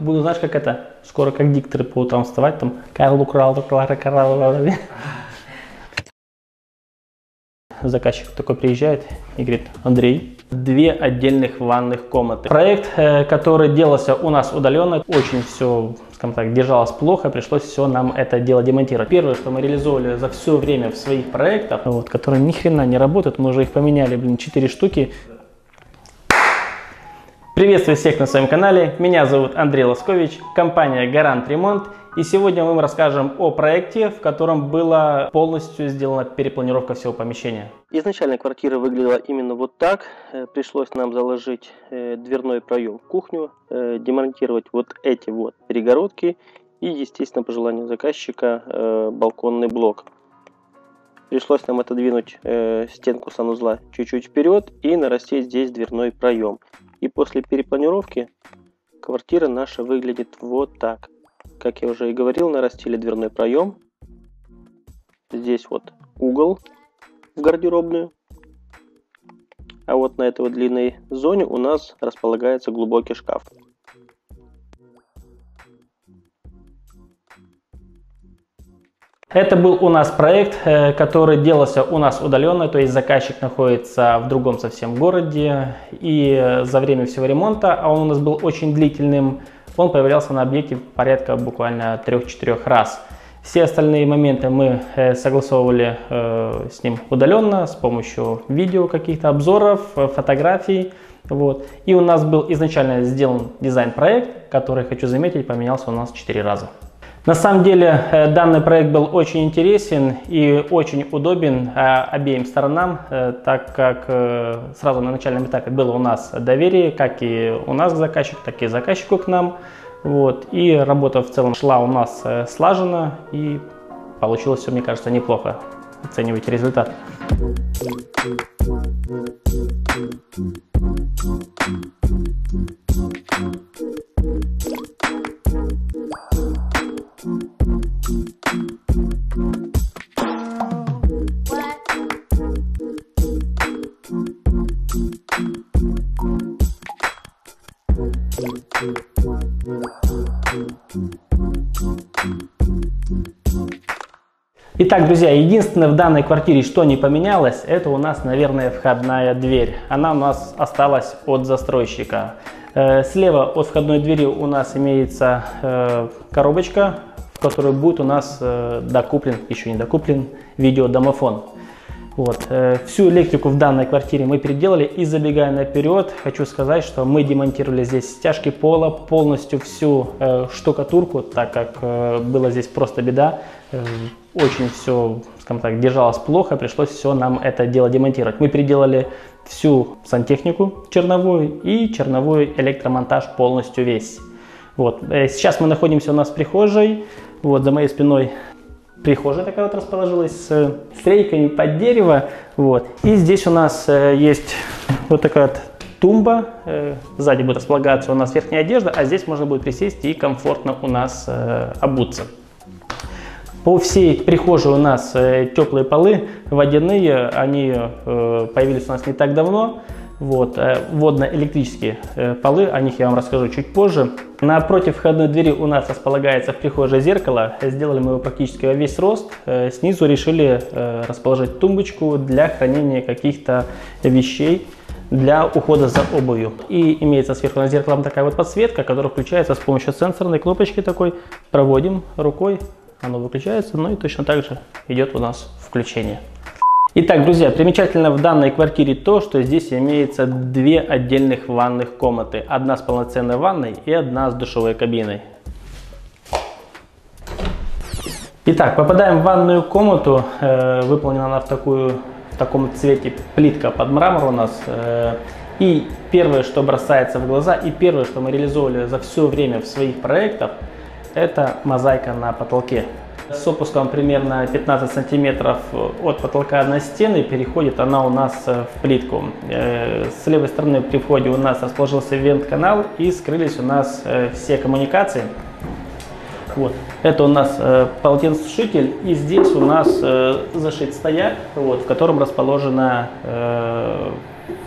Буду, знаешь, как это, скоро как дикторы по утрам вставать, там, Карлу Кралу, Клара Кралу, Заказчик такой приезжает и говорит, Андрей, две отдельных ванных комнаты. Проект, э, который делался у нас удаленно, очень все, скажем так, держалось плохо, пришлось все нам это дело демонтировать. Первое, что мы реализовали за все время в своих проектах, вот, которые ни хрена не работают, мы уже их поменяли, блин, 4 штуки, Приветствую всех на своем канале, меня зовут Андрей Лоскович, компания Гарант Ремонт. И сегодня мы вам расскажем о проекте, в котором была полностью сделана перепланировка всего помещения. Изначально квартира выглядела именно вот так. Э, пришлось нам заложить э, дверной проем в кухню, э, демонтировать вот эти вот перегородки и, естественно, по желанию заказчика, балконный блок. Пришлось нам отодвинуть стенку санузла чуть-чуть вперед и нарастить здесь дверной проем. И после перепланировки квартира наша выглядит вот так. Как я уже и говорил, нарастили дверной проем. Здесь вот угол в гардеробную. А вот на этой вот длинной зоне у нас располагается глубокий шкаф. Это был у нас проект, э, который делался у нас удаленно, то есть заказчик находится в другом совсем городе. И за время всего ремонта, а он у нас был очень длительным, он появлялся на объекте порядка буквально 3-4 раз. Все остальные моменты мы э, согласовывали э, с ним удаленно с помощью видео, каких-то обзоров, фотографий. Вот. И у нас был изначально сделан дизайн-проект, который, хочу заметить, поменялся у нас 4 раза. На самом деле э, данный проект был очень интересен и очень удобен э, обеим сторонам, э, так как сразу на начальном этапе было у нас доверие, как и у нас к заказчику, так и заказчику к нам. Вот. И работа в целом шла у нас слаженно и получилось все, мне кажется, неплохо. Оценивайте результат. Итак, друзья, единственное в данной квартире, что не поменялось, это у нас, наверное, входная дверь. Она у нас осталась от застройщика. Э, слева от входной двери у нас имеется э, коробочка, в которой будет у нас э, докуплен, еще не докуплен, видеодомофон. Вот. Всю электрику в данной квартире мы переделали и забегая наперед, хочу сказать, что мы демонтировали здесь стяжки пола, полностью всю штукатурку, так как была здесь просто беда очень все, скажем так, держалось плохо, пришлось все нам это дело демонтировать. Мы переделали всю сантехнику черновую и черновой электромонтаж полностью весь. Вот. Э, сейчас мы находимся у нас в прихожей. Вот за моей спиной прихожая такая вот расположилась с рейками под дерево. Вот. И здесь у нас э, есть вот такая вот тумба. Э, сзади будет располагаться у нас верхняя одежда, а здесь можно будет присесть и комфортно у нас обуться. По всей прихожей у нас э, теплые полы, водяные, они э, появились у нас не так давно. Вот, э, водно-электрические полы, о них я вам расскажу чуть позже. Напротив входной двери у нас располагается в прихожей зеркало. Сделали мы его практически во весь рост. Снизу решили расположить тумбочку для хранения каких-то вещей для ухода за обувью. И имеется сверху на зеркалом такая вот подсветка, которая включается с помощью сенсорной кнопочки такой. Проводим рукой, оно выключается, ну и точно так же идет у нас включение. Итак, друзья, примечательно в данной квартире то, что здесь имеется две отдельных ванных комнаты. Одна с полноценной ванной и одна с душевой кабиной. Итак, попадаем в ванную комнату. Э, выполнена она в, такую, в таком цвете плитка под мрамор у нас. Э, и первое, что бросается в глаза, и первое, что мы реализовали за все время в своих проектах, это мозаика на потолке. С опуском примерно 15 сантиметров от потолка одной стены переходит она у нас э, в плитку. Э, с левой стороны при входе у нас расположился вент-канал и скрылись у нас э, все коммуникации. Вот. Это у нас э, полотенцесушитель и здесь у нас э, зашит стояк, вот, в котором расположены э,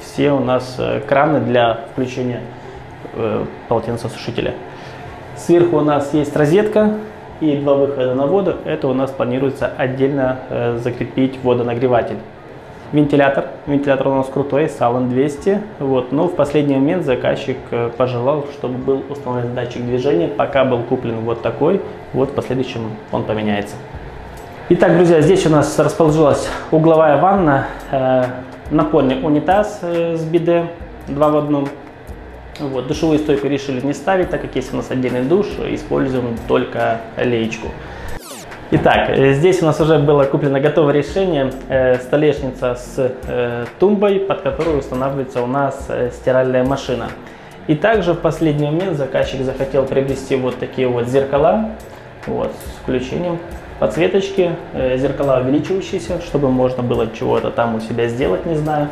все у нас краны для включения э, полотенцесушителя. Сверху у нас есть розетка и два выхода на воду. Это у нас планируется отдельно э, закрепить водонагреватель. Вентилятор. Вентилятор у нас крутой, Salon 200. Вот. Но в последний момент заказчик э, пожелал, чтобы был установлен датчик движения. Пока был куплен вот такой, вот в последующем он поменяется. Итак, друзья, здесь у нас расположилась угловая ванна, э, напольный унитаз э, с биде, два в одном. Вот, душевую стойку решили не ставить, так как есть у нас отдельный душ, используем только леечку. Итак, э, здесь у нас уже было куплено готовое решение, э, столешница с э, тумбой, под которую устанавливается у нас э, стиральная машина. И также в последний момент заказчик захотел приобрести вот такие вот зеркала, вот, с включением подсветочки, э, зеркала увеличивающиеся, чтобы можно было чего-то там у себя сделать, не знаю.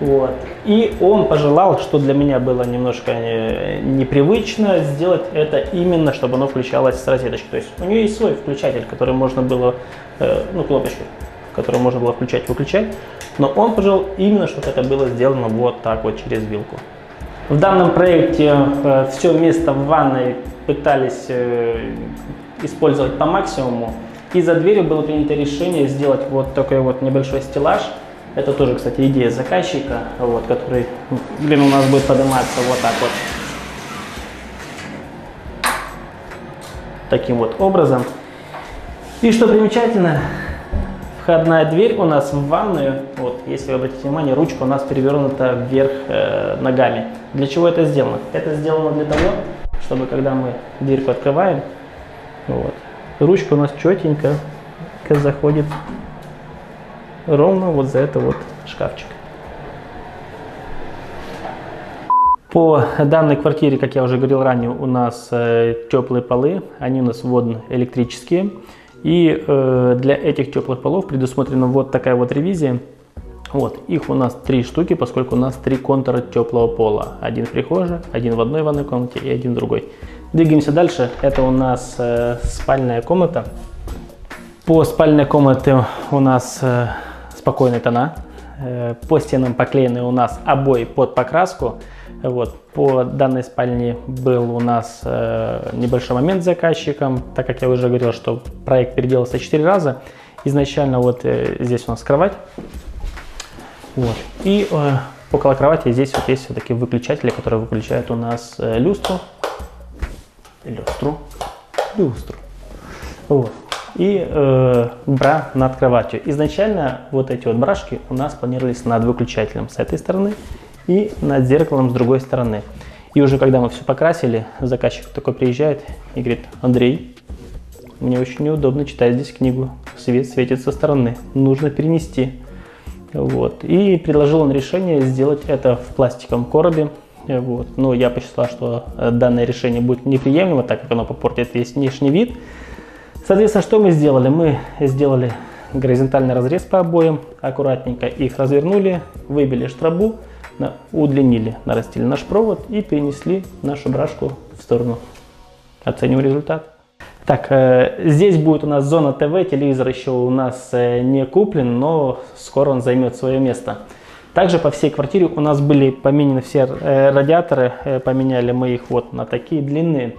Вот. И он пожелал, что для меня было немножко э, непривычно, сделать это именно, чтобы оно включалось с розеточки. То есть у нее есть свой включатель, который можно было, э, ну, кнопочку, которую можно было включать-выключать. Но он пожелал именно, чтобы это было сделано вот так вот через вилку. В данном проекте э, все место в ванной пытались использовать по максимуму. И за дверью было принято решение сделать вот такой вот небольшой стеллаж – это тоже, кстати, идея заказчика, вот, который, блин, у нас будет подниматься вот так вот. Таким вот образом. И что примечательно, входная дверь у нас в ванную, вот, если вы обратите внимание, ручка у нас перевернута вверх э, ногами. Для чего это сделано? Это сделано для того, чтобы когда мы дверьку открываем, вот, ручка у нас четенько заходит ровно вот за это вот шкафчик. По данной квартире, как я уже говорил ранее, у нас э, теплые полы, они у нас водно-электрические. И э, для этих теплых полов предусмотрена вот такая вот ревизия. Вот, их у нас три штуки, поскольку у нас три контура теплого пола. Один в прихожей, один в одной ванной комнате и один в другой. Двигаемся дальше. Это у нас э, спальная комната. По спальной комнате у нас э, спокойные тона. Э, по стенам поклеены у нас обои под покраску. Вот. По данной спальне был у нас э, небольшой момент с заказчиком, так как я уже говорил, что проект переделался 4 раза. Изначально вот э, здесь у нас кровать. Вот. И э, около кровати здесь вот есть все-таки выключатели, которые выключают у нас э, люстру. Люстру. Люстру. Вот и э, бра над кроватью. Изначально вот эти вот брашки у нас планировались над выключателем с этой стороны и над зеркалом с другой стороны. И уже когда мы все покрасили, заказчик такой приезжает и говорит, Андрей, мне очень неудобно читать здесь книгу, свет светит со стороны, нужно перенести. Вот. И предложил он решение сделать это в пластиковом коробе. Вот. Но я посчитал, что данное решение будет неприемлемо, так как оно попортит весь внешний вид. Соответственно, что мы сделали? Мы сделали горизонтальный разрез по обоям, аккуратненько их развернули, выбили штрабу, удлинили, нарастили наш провод и перенесли нашу брашку в сторону. Оценим результат. Так, э, здесь будет у нас зона ТВ, телевизор еще у нас э, не куплен, но скоро он займет свое место. Также по всей квартире у нас были поменены все э, радиаторы, поменяли мы их вот на такие длинные,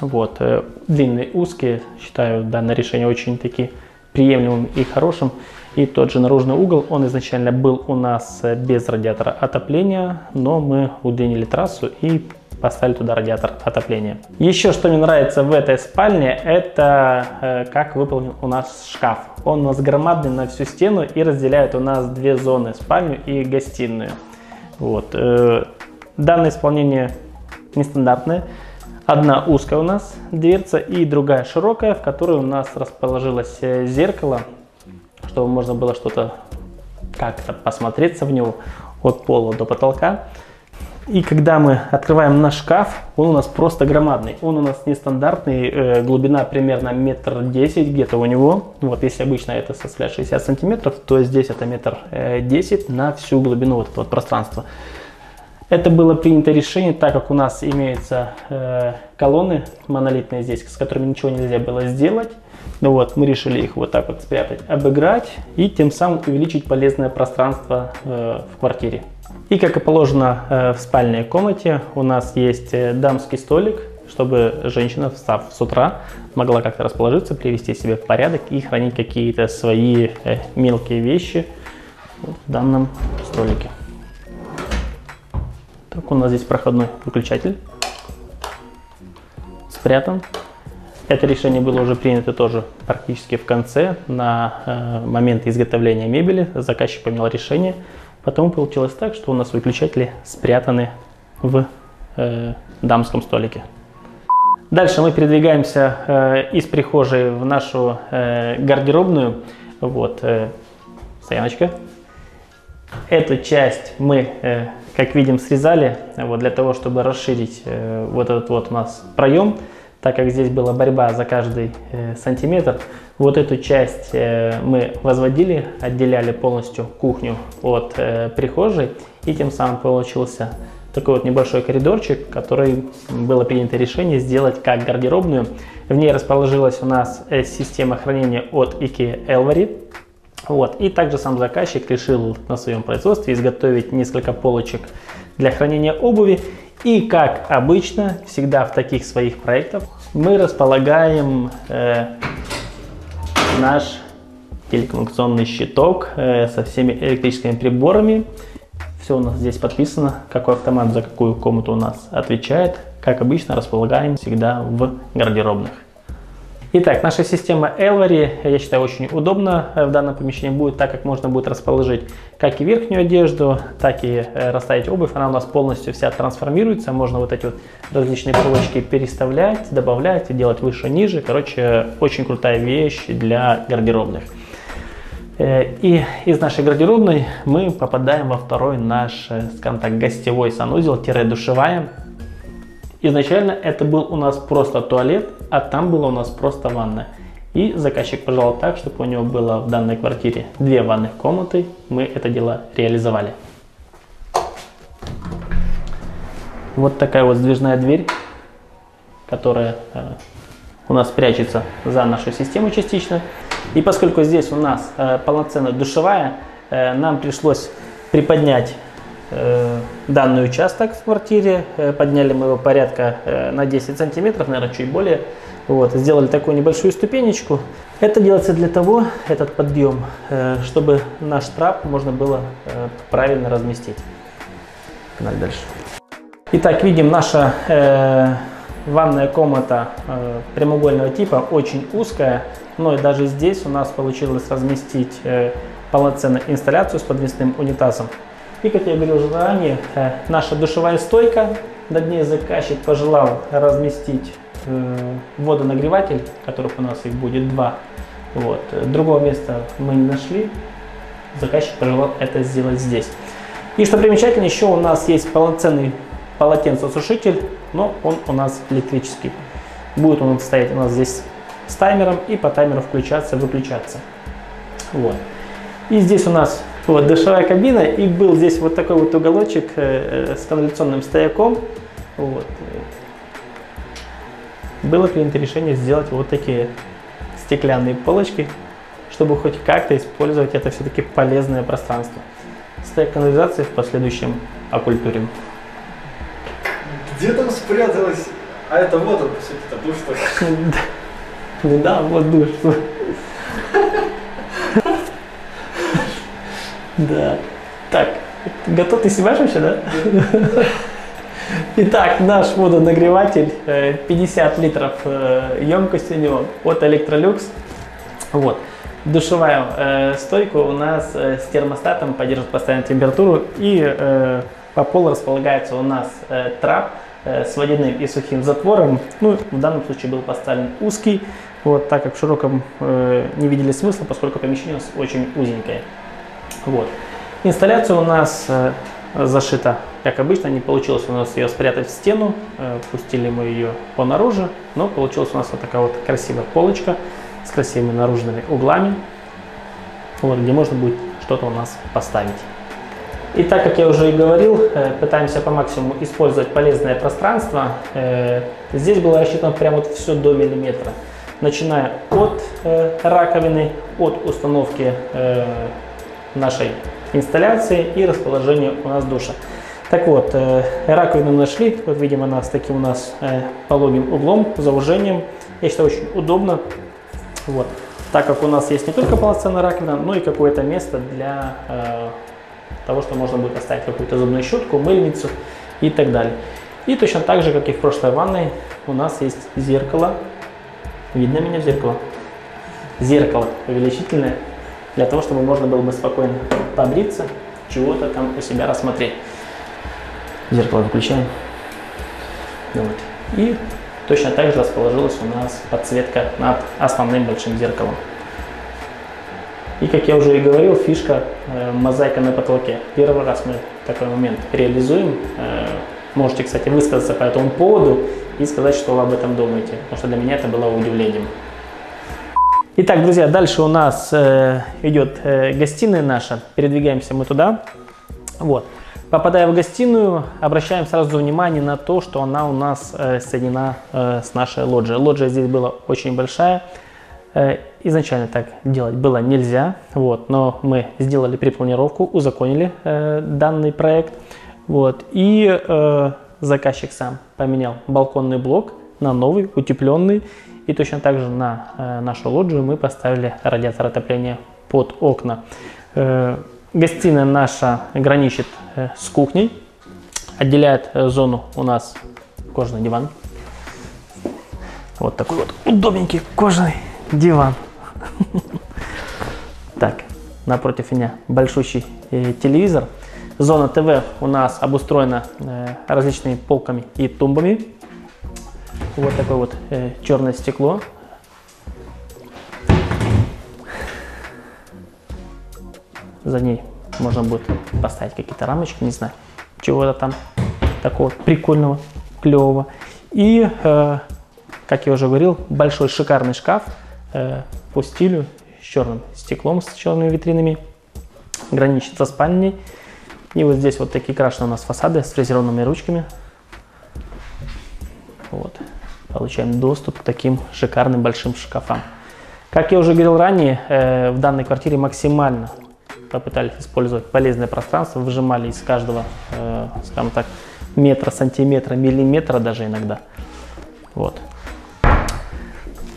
вот, э, длинные, узкие, считаю данное решение очень таки приемлемым и хорошим. И тот же наружный угол, он изначально был у нас э, без радиатора отопления, но мы удлинили трассу и поставили туда радиатор отопления. Еще что мне нравится в этой спальне, это э, как выполнен у нас шкаф. Он у нас громадный на всю стену и разделяет у нас две зоны, спальню и гостиную. Вот. Данное исполнение нестандартное. Одна узкая у нас дверца и другая широкая, в которой у нас расположилось э, зеркало, чтобы можно было что-то как-то посмотреться в него от пола до потолка. И когда мы открываем наш шкаф, он у нас просто громадный. Он у нас нестандартный, э, глубина примерно метр десять где-то у него. Вот если обычно это составляет 60 сантиметров, то здесь это метр э, десять на всю глубину вот этого пространства. Это было принято решение, так как у нас имеются э, колонны монолитные здесь, с которыми ничего нельзя было сделать. Ну вот, мы решили их вот так вот спрятать, обыграть и тем самым увеличить полезное пространство э, в квартире. И как и положено э, в спальной комнате, у нас есть э, дамский столик чтобы женщина, встав с утра, могла как-то расположиться, привести себя в порядок и хранить какие-то свои э, мелкие вещи в данном столике. Так, у нас здесь проходной выключатель спрятан. Это решение было уже принято тоже практически в конце, на э, момент изготовления мебели. Заказчик поменял решение. Потом получилось так, что у нас выключатели спрятаны в э, дамском столике. Дальше мы передвигаемся э, из прихожей в нашу э, гардеробную. Вот, э, стояночка. Эту часть мы, э, как видим, срезали вот, для того, чтобы расширить э, вот этот вот у нас проем так как здесь была борьба за каждый э, сантиметр, вот эту часть э, мы возводили, отделяли полностью кухню от прихожей, и тем самым получился такой вот небольшой коридорчик, который было принято решение сделать как гардеробную. В ней расположилась у нас система хранения от IKEA Elvery. Вот. И также сам заказчик решил на своем производстве изготовить несколько полочек для хранения обуви и как обычно, всегда в таких своих проектах, мы располагаем э, наш телекоммуникационный щиток э, со всеми электрическими приборами. Все у нас здесь подписано, какой автомат за какую комнату у нас отвечает. Как обычно, располагаем всегда в гардеробных. Итак, наша система Elvery, я считаю, очень удобна в данном помещении будет, так как можно будет расположить как и верхнюю одежду, так и э, расставить обувь. Она у нас полностью вся трансформируется. Можно вот эти вот различные полочки переставлять, добавлять, делать выше, ниже. Короче, очень крутая вещь для гардеробных. Э, и из нашей гардеробной мы попадаем во второй наш, э, скажем так, гостевой санузел-душевая. Изначально это был у нас просто туалет, а там была у нас просто ванна. И заказчик пожелал так, чтобы у него было в данной квартире две ванных комнаты. Мы это дело реализовали. Вот такая вот сдвижная дверь, которая э, у нас прячется за нашу систему частично. И поскольку здесь у нас э, полноценная душевая, э, нам пришлось приподнять данный участок в квартире. Э, подняли мы его порядка э, на 10 сантиметров, наверное, чуть более. Вот, сделали такую небольшую ступенечку. Это делается для того, этот подъем, чтобы наш трап можно было правильно разместить. Погнали дальше. Итак, видим наша э, ванная комната э, прямоугольного типа, очень узкая, но и даже здесь у нас получилось разместить э, полноценную инсталляцию с подвесным унитазом. И, как я говорил уже ранее, э, наша душевая стойка, над ней заказчик пожелал разместить э, водонагреватель, которых у нас их будет два. Вот. Другого места мы не нашли, заказчик пожелал это сделать здесь. И что примечательно, еще у нас есть полноценный полотенцесушитель, но он у нас электрический. Будет он стоять у нас здесь с таймером и по таймеру включаться, выключаться. Вот. И здесь у нас вот душевая кабина, и был здесь вот такой вот уголочек э, э, с канализационным стояком. Вот. Было принято решение сделать вот такие стеклянные полочки, чтобы хоть как-то использовать это все-таки полезное пространство. Стояк канализации в последующем оккультурим. Где там спряталась? А это вот он, по сути, это душ Ну да, вот душ. Да. Так, готов ты снимаешь вообще, да? Итак, наш водонагреватель 50 э, литров э, емкость у него от Electrolux. Вот. Душевая э, стойка у нас с термостатом поддерживает постоянную температуру и по полу располагается у нас трап с водяным и сухим затвором. Ну, в данном случае был поставлен узкий, вот, так как в широком э, не видели смысла, поскольку помещение у нас очень узенькое. Вот. Инсталляция у нас э, зашита, как обычно, не получилось у нас ее спрятать в стену, э, пустили мы ее по наружу, но получилась у нас вот такая вот красивая полочка с красивыми наружными углами, вот, где можно будет что-то у нас поставить. И так как я уже и говорил, э, пытаемся по максимуму использовать полезное пространство. Здесь было рассчитано прямо вот все до миллиметра. Начиная от раковины, от установки нашей инсталляции и расположения у нас душа. Так вот, э, раковину нашли, вот видим она с таким у нас э, пологим углом, заужением. Я считаю, очень удобно. Вот. Так как у нас есть не только полноценная раковина, но и какое-то место для э, того, что можно будет оставить какую-то зубную щетку, мыльницу и так далее. И точно так же, как и в прошлой ванной, у нас есть зеркало. Видно меня в зеркало? Зеркало увеличительное, для того, чтобы можно было бы спокойно побриться, чего-то там у себя рассмотреть. Зеркало выключаем. Вот. И точно так же расположилась у нас подсветка над основным большим зеркалом. И, как я уже и говорил, фишка э, мозаика на потолке. Первый раз мы такой момент реализуем. Э, можете, кстати, высказаться по этому поводу и сказать, что вы об этом думаете, потому что для меня это было удивлением. Итак, друзья, дальше у нас э, идет э, гостиная наша. Передвигаемся мы туда. Вот. Попадая в гостиную, обращаем сразу внимание на то, что она у нас э, соединена с нашей лоджией. Лоджия здесь была очень большая. Изначально так делать было нельзя, вот, но мы сделали перепланировку, узаконили данный проект. Вот, и заказчик сам поменял балконный блок на новый, утепленный. И точно так же на э, нашу лоджию мы поставили радиатор отопления под окна. Э, Гостиная наша граничит э, с кухней. Отделяет зону у нас кожаный диван. Вот такой вот удобненький кожаный диван. Так, напротив меня большущий телевизор. Зона ТВ у нас обустроена различными полками и тумбами. Вот такое вот черное стекло За ней можно будет поставить какие-то рамочки, не знаю, чего-то там такого прикольного, клевого. И, э, как я уже говорил, большой шикарный шкаф э, по стилю с черным стеклом, с черными витринами, граничит со спальней. И вот здесь вот такие крашеные у нас фасады с фрезерованными ручками. Вот. Получаем доступ к таким шикарным большим шкафам. Как я уже говорил ранее, э, в данной квартире максимально попытались использовать полезное пространство, выжимали из каждого, э, скажем так, метра, сантиметра, миллиметра даже иногда. Вот.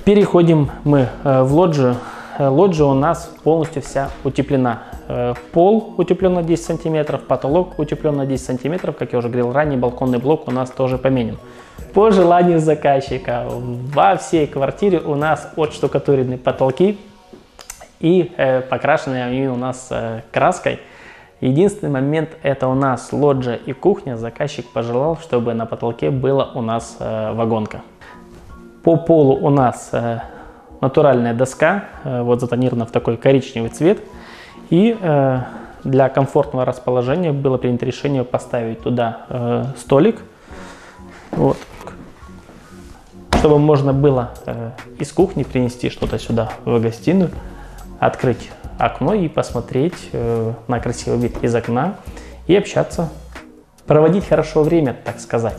Переходим мы э, в лоджию. Э, лоджия у нас полностью вся утеплена. Э, пол утеплен на 10 сантиметров, потолок утеплен на 10 сантиметров. Как я уже говорил ранее, балконный блок у нас тоже поменен. По желанию заказчика во всей квартире у нас отштукатурены потолки, и э, покрашены они у нас э, краской. Единственный момент это у нас лоджия и кухня. Заказчик пожелал, чтобы на потолке была у нас э, вагонка. По полу у нас натуральная доска, э, вот затонирована в такой коричневый цвет. И э, для комфортного расположения было принято решение поставить туда э, столик. Вот. Чтобы можно было из кухни принести что-то сюда в гостиную открыть окно и посмотреть на красивый вид из окна и общаться, проводить хорошо время, так сказать.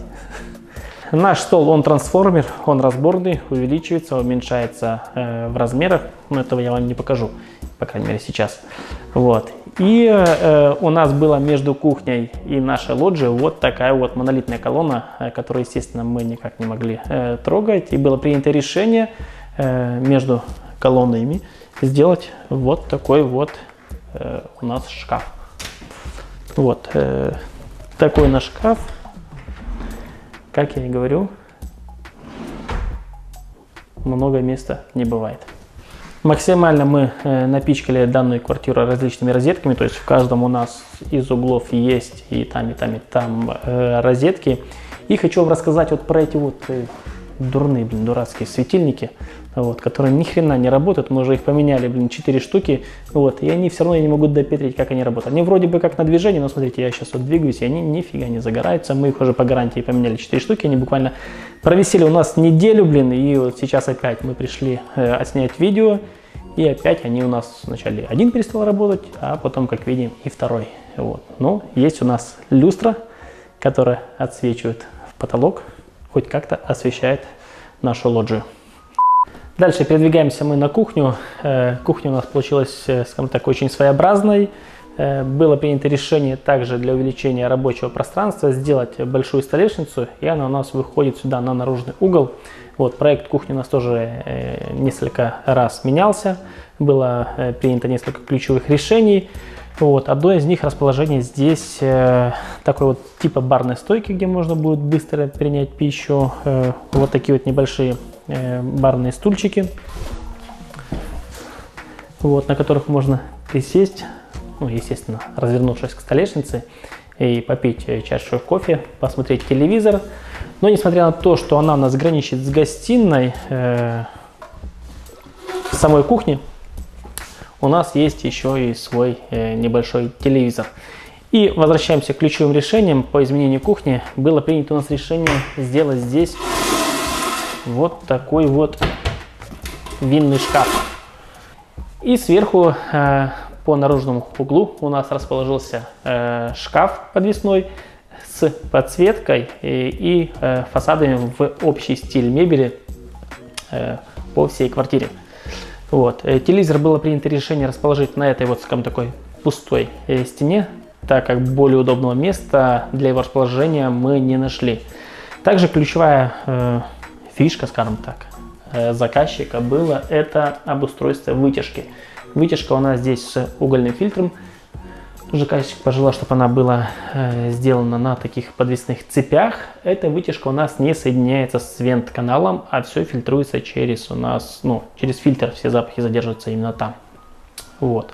Наш стол, он трансформер, он разборный, увеличивается, уменьшается э, в размерах, но этого я вам не покажу, по крайней мере сейчас. Вот. И э, у нас была между кухней и нашей лоджией вот такая вот монолитная колонна, э, которую, естественно, мы никак не могли э, трогать. И было принято решение э, между колоннами сделать вот такой вот э, у нас шкаф. Вот э, такой наш шкаф. Как я и говорю, много места не бывает. Максимально мы э, напичкали данную квартиру различными розетками, то есть в каждом у нас из углов есть и там, и там, и там э, розетки. И хочу вам рассказать вот про эти вот э, дурные, блин, дурацкие светильники вот, которые ни хрена не работают, мы уже их поменяли, блин, 4 штуки, вот, и они все равно не могу допетрить, как они работают. Они вроде бы как на движении, но смотрите, я сейчас вот двигаюсь, и они нифига не загораются, мы их уже по гарантии поменяли 4 штуки, они буквально провисели у нас неделю, блин, и вот сейчас опять мы пришли э, отснять видео, и опять они у нас вначале один перестал работать, а потом, как видим, и второй. Вот. Но есть у нас люстра, которая отсвечивает в потолок, хоть как-то освещает нашу лоджию. Дальше передвигаемся мы на кухню. Э, кухня у нас получилась, э, скажем так, очень своеобразной. Э, было принято решение также для увеличения рабочего пространства сделать большую столешницу, и она у нас выходит сюда на наружный угол. Вот, проект кухни у нас тоже несколько раз менялся, было принято несколько ключевых решений. Вот, одно из них расположение здесь э, такой вот типа барной стойки, где можно будет быстро принять пищу. Э, вот такие вот небольшие э, барные стульчики, вот, на которых можно присесть, ну, естественно, развернувшись к столешнице и попить э, чашу кофе, посмотреть телевизор. Но несмотря на то, что она у нас граничит с гостиной, э, в самой кухне у нас есть еще и свой э, небольшой телевизор. И возвращаемся к ключевым решениям по изменению кухни. Было принято у нас решение сделать здесь вот такой вот винный шкаф. И сверху э, по наружному углу у нас расположился э, шкаф подвесной с подсветкой и, и э, фасадами в общий стиль мебели э, по всей квартире. Вот. Э, телевизор было принято решение расположить на этой вот, скажем, такой пустой э, стене, так как более удобного места для его расположения мы не нашли. Также ключевая э, фишка, скажем так, э, заказчика было это обустройство вытяжки. Вытяжка у нас здесь с угольным фильтром. Заказчик пожелал, чтобы она была э, сделана на таких подвесных цепях. Эта вытяжка у нас не соединяется с вент-каналом, а все фильтруется через у нас, ну, через фильтр. Все запахи задерживаются именно там. Вот.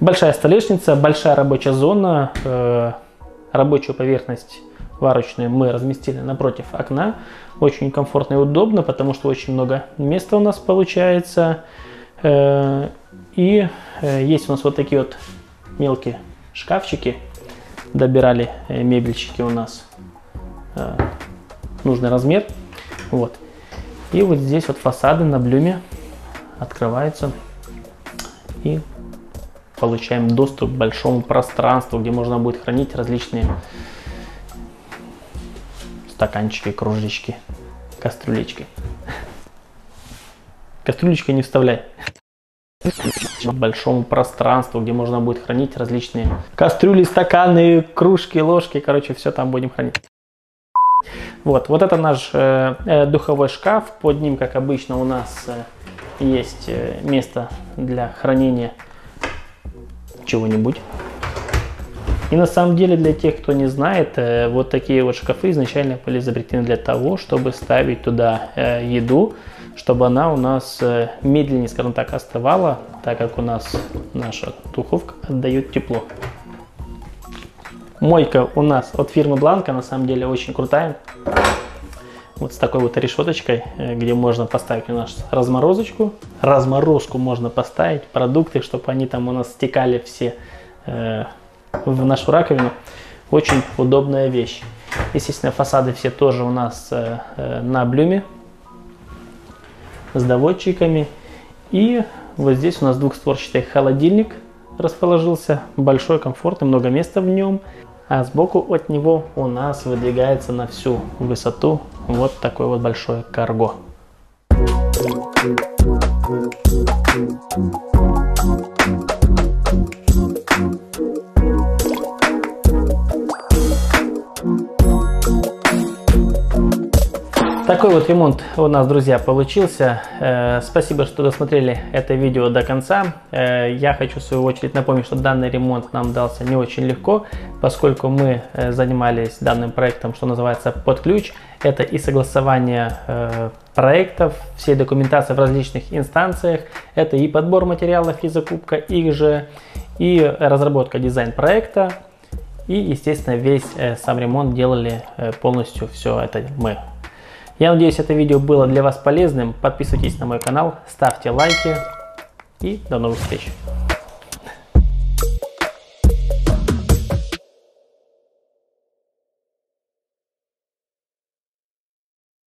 Большая столешница, большая рабочая зона, э, рабочую поверхность варочную мы разместили напротив окна. Очень комфортно и удобно, потому что очень много места у нас получается. Э, и э, есть у нас вот такие вот мелкие шкафчики. Добирали э, мебельщики у нас э, нужный размер. Вот. И вот здесь вот фасады на блюме открываются. И получаем доступ к большому пространству, где можно будет хранить различные стаканчики, кружечки, кастрюлечки. Кастрюлечка не вставляй большому пространству, где можно будет хранить различные кастрюли, стаканы, кружки, ложки, короче, все там будем хранить. Вот, вот это наш э, э, духовой шкаф. Под ним, как обычно, у нас э, есть э, место для хранения чего-нибудь. И на самом деле, для тех, кто не знает, э, вот такие вот шкафы изначально были изобретены для того, чтобы ставить туда э, еду, чтобы она у нас медленнее, скажем так, остывала, так как у нас наша духовка отдает тепло. Мойка у нас от фирмы Бланка, на самом деле очень крутая. Вот с такой вот решеточкой, э, где можно поставить у нас разморозочку. Разморозку можно поставить, продукты, чтобы они там у нас стекали все э, в нашу раковину. Очень удобная вещь. Естественно, фасады все тоже у нас э, э на блюме с доводчиками. И вот здесь у нас двухстворчатый холодильник расположился, большой, комфортный, много места в нем. А сбоку от него у нас выдвигается на всю высоту вот такой вот большой карго. Такой вот ремонт у нас, друзья, получился. Э, спасибо, что досмотрели это видео до конца. Э, я хочу в свою очередь напомнить, что данный ремонт нам дался не очень легко, поскольку мы э, занимались данным проектом, что называется, под ключ. Это и согласование проектов, всей документации в различных инстанциях, это и подбор материалов и закупка их же, и разработка дизайн проекта, и, естественно, весь сам ремонт делали полностью все это мы. Я надеюсь, это видео было для вас полезным. Подписывайтесь на мой канал, ставьте лайки и до новых встреч.